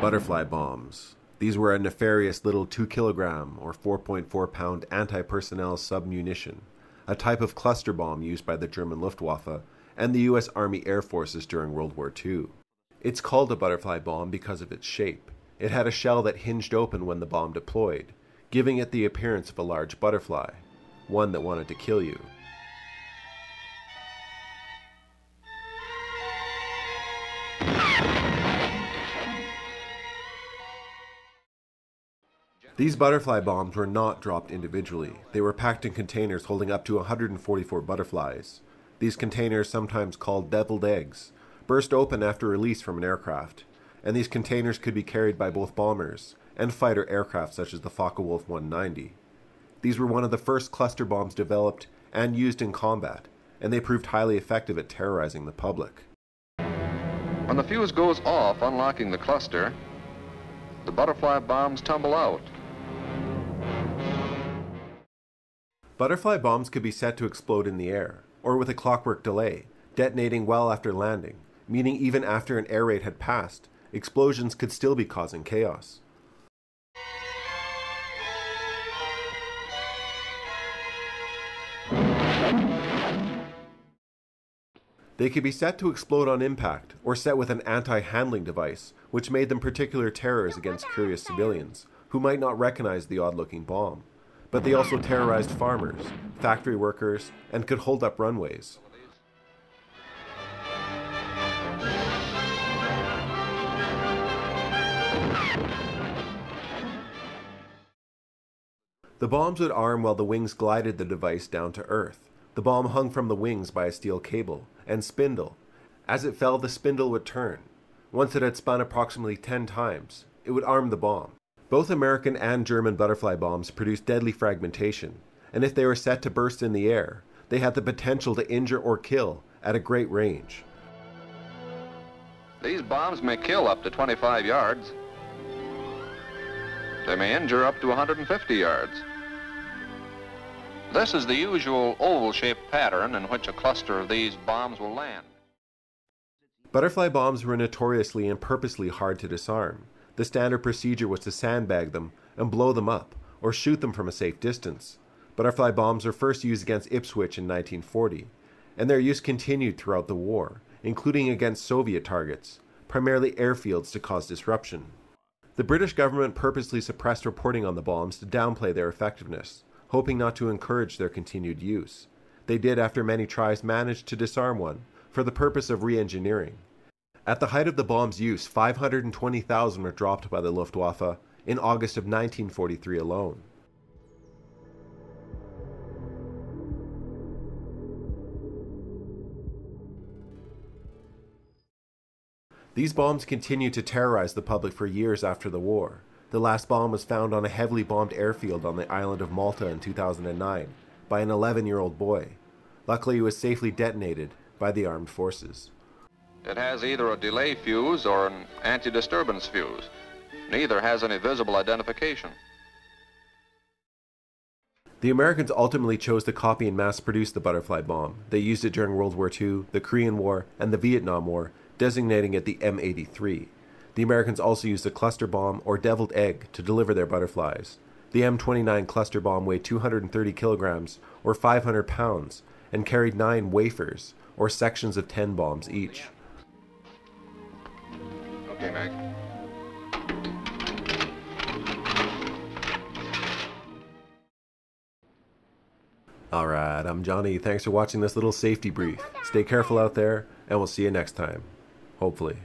Butterfly bombs. These were a nefarious little 2 kilogram or 4.4 pound anti personnel submunition, a type of cluster bomb used by the German Luftwaffe and the US Army Air Forces during World War II. It's called a butterfly bomb because of its shape. It had a shell that hinged open when the bomb deployed, giving it the appearance of a large butterfly, one that wanted to kill you. These butterfly bombs were not dropped individually. They were packed in containers holding up to 144 butterflies. These containers, sometimes called deviled eggs, burst open after release from an aircraft, and these containers could be carried by both bombers and fighter aircraft such as the Focke-Wulf 190. These were one of the first cluster bombs developed and used in combat, and they proved highly effective at terrorizing the public. When the fuse goes off, unlocking the cluster, the butterfly bombs tumble out. Butterfly bombs could be set to explode in the air, or with a clockwork delay, detonating well after landing, meaning even after an air raid had passed, explosions could still be causing chaos. They could be set to explode on impact, or set with an anti handling device, which made them particular terrors against curious civilians, who might not recognize the odd looking bomb. But they also terrorized farmers, factory workers, and could hold up runways. The bombs would arm while the wings glided the device down to Earth. The bomb hung from the wings by a steel cable and spindle. As it fell, the spindle would turn. Once it had spun approximately 10 times, it would arm the bomb. Both American and German butterfly bombs produced deadly fragmentation, and if they were set to burst in the air, they had the potential to injure or kill at a great range. These bombs may kill up to 25 yards. They may injure up to 150 yards. This is the usual oval-shaped pattern in which a cluster of these bombs will land. Butterfly bombs were notoriously and purposely hard to disarm. The standard procedure was to sandbag them and blow them up, or shoot them from a safe distance. Butterfly bombs were first used against Ipswich in 1940, and their use continued throughout the war, including against Soviet targets, primarily airfields to cause disruption. The British government purposely suppressed reporting on the bombs to downplay their effectiveness hoping not to encourage their continued use. They did, after many tries, manage to disarm one for the purpose of re engineering. At the height of the bomb's use, 520,000 were dropped by the Luftwaffe in August of 1943 alone. These bombs continued to terrorize the public for years after the war. The last bomb was found on a heavily bombed airfield on the island of Malta in 2009 by an 11 year old boy. Luckily, it was safely detonated by the armed forces. It has either a delay fuse or an anti disturbance fuse. Neither has any visible identification. The Americans ultimately chose to copy and mass produce the butterfly bomb. They used it during World War II, the Korean War, and the Vietnam War, designating it the M 83. The Americans also used a cluster bomb or deviled egg to deliver their butterflies. The M29 cluster bomb weighed 230 kilograms or 500 pounds and carried nine wafers or sections of 10 bombs each. Okay, Meg. Alright, I'm Johnny. Thanks for watching this little safety brief. Stay careful out there, and we'll see you next time. Hopefully.